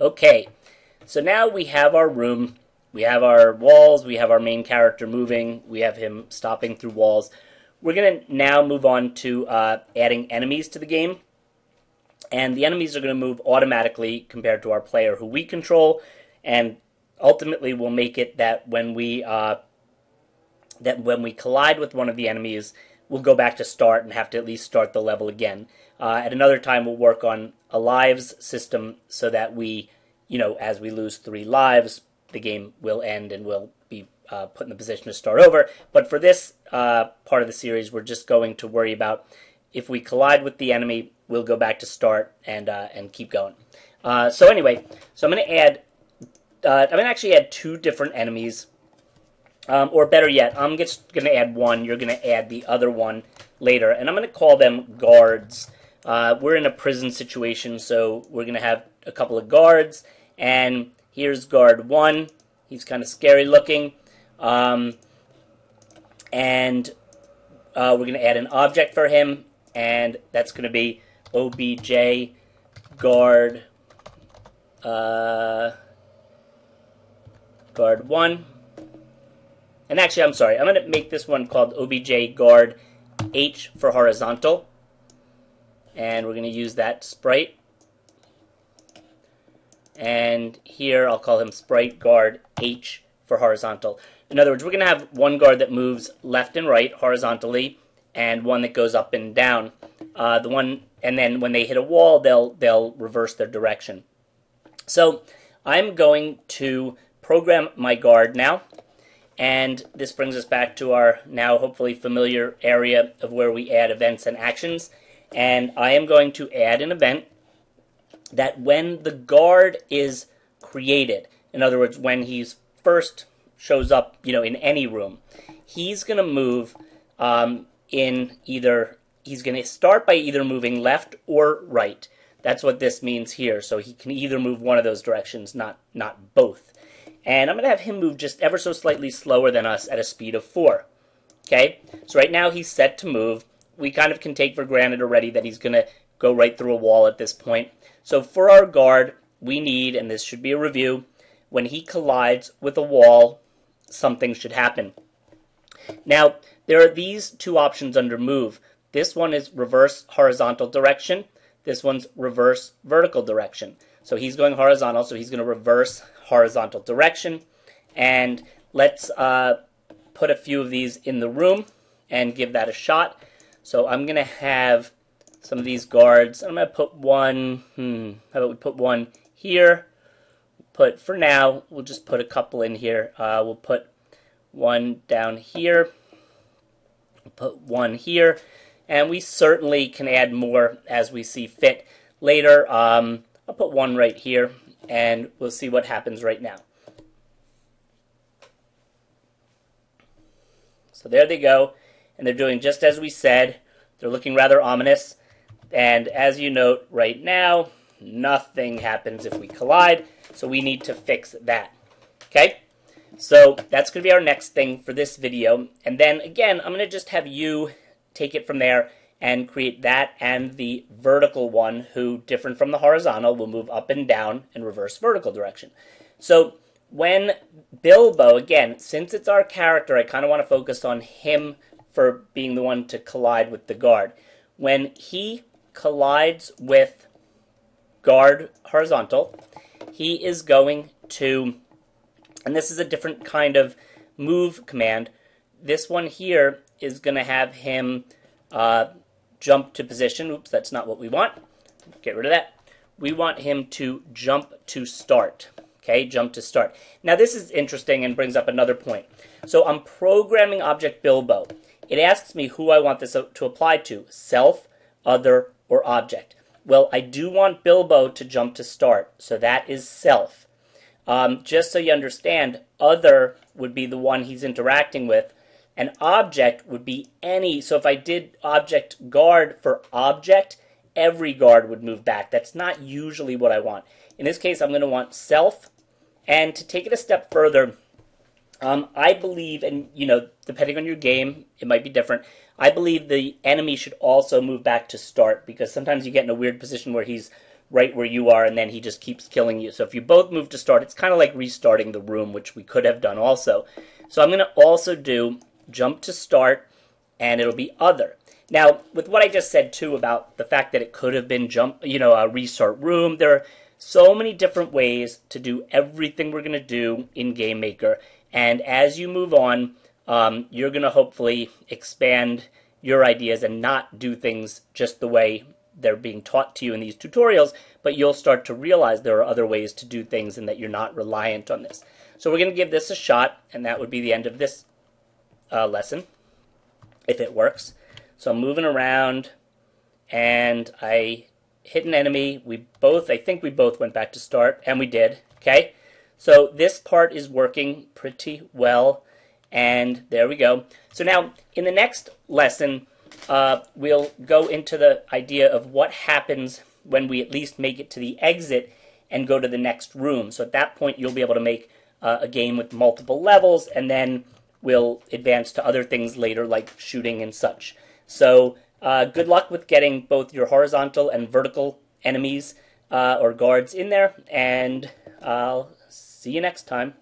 Okay, so now we have our room. We have our walls. We have our main character moving. We have him stopping through walls. We're going to now move on to uh, adding enemies to the game. And the enemies are going to move automatically compared to our player who we control. And ultimately we'll make it that when we uh, that when we collide with one of the enemies, we'll go back to start and have to at least start the level again. Uh, at another time, we'll work on a lives system so that we, you know, as we lose three lives, the game will end and we'll be uh, put in the position to start over. But for this uh, part of the series, we're just going to worry about if we collide with the enemy, we'll go back to start and uh, and keep going. Uh, so anyway, so I'm going to add. Uh, I'm going to actually add two different enemies um, or better yet, I'm just going to add one. You're going to add the other one later. And I'm going to call them guards. Uh, we're in a prison situation, so we're going to have a couple of guards. And here's guard one. He's kind of scary looking. Um, and uh, we're going to add an object for him. And that's going to be OBJ guard uh, guard one. And actually, I'm sorry, I'm going to make this one called OBJ guard H for horizontal. And we're going to use that sprite. And here I'll call him sprite guard H for horizontal. In other words, we're going to have one guard that moves left and right horizontally, and one that goes up and down. Uh, the one, and then when they hit a wall, they'll they'll reverse their direction. So I'm going to program my guard now. And this brings us back to our now hopefully familiar area of where we add events and actions. And I am going to add an event that when the guard is created, in other words, when he's first shows up, you know, in any room, he's going to move um, in either, he's going to start by either moving left or right. That's what this means here. So he can either move one of those directions, not, not both. And I'm going to have him move just ever so slightly slower than us at a speed of 4. Okay, so right now he's set to move. We kind of can take for granted already that he's going to go right through a wall at this point. So for our guard, we need, and this should be a review, when he collides with a wall, something should happen. Now, there are these two options under move. This one is reverse horizontal direction. This one's reverse vertical direction. So he's going horizontal, so he's going to reverse horizontal direction. And let's uh, put a few of these in the room and give that a shot. So I'm going to have some of these guards. I'm going to put one, hmm, how about we put one here? Put, for now, we'll just put a couple in here. Uh, we'll put one down here. Put one here. And we certainly can add more as we see fit later. Um, I'll put one right here and we'll see what happens right now. So there they go, and they're doing just as we said. They're looking rather ominous, and as you note right now, nothing happens if we collide, so we need to fix that. Okay? So that's going to be our next thing for this video, and then again, I'm going to just have you take it from there and create that and the vertical one who, different from the horizontal, will move up and down in reverse vertical direction. So when Bilbo, again, since it's our character, I kind of want to focus on him for being the one to collide with the guard. When he collides with guard horizontal, he is going to, and this is a different kind of move command. This one here is going to have him uh, jump to position. Oops, that's not what we want. Get rid of that. We want him to jump to start. Okay, jump to start. Now this is interesting and brings up another point. So I'm programming object Bilbo. It asks me who I want this to apply to, self, other, or object. Well, I do want Bilbo to jump to start, so that is self. Um, just so you understand, other would be the one he's interacting with, an object would be any. So if I did object guard for object, every guard would move back. That's not usually what I want. In this case, I'm going to want self. And to take it a step further, um, I believe, and you know, depending on your game, it might be different. I believe the enemy should also move back to start because sometimes you get in a weird position where he's right where you are, and then he just keeps killing you. So if you both move to start, it's kind of like restarting the room, which we could have done also. So I'm going to also do jump to start, and it'll be other. Now, with what I just said too about the fact that it could have been jump, you know, a restart room, there are so many different ways to do everything we're going to do in Game Maker. And as you move on, um, you're going to hopefully expand your ideas and not do things just the way they're being taught to you in these tutorials, but you'll start to realize there are other ways to do things and that you're not reliant on this. So we're going to give this a shot, and that would be the end of this uh, lesson, if it works. So I'm moving around, and I hit an enemy. We both, I think we both went back to start, and we did. Okay, so this part is working pretty well, and there we go. So now, in the next lesson, uh, we'll go into the idea of what happens when we at least make it to the exit and go to the next room. So at that point, you'll be able to make uh, a game with multiple levels, and then we'll advance to other things later, like shooting and such. So uh, good luck with getting both your horizontal and vertical enemies uh, or guards in there, and I'll see you next time.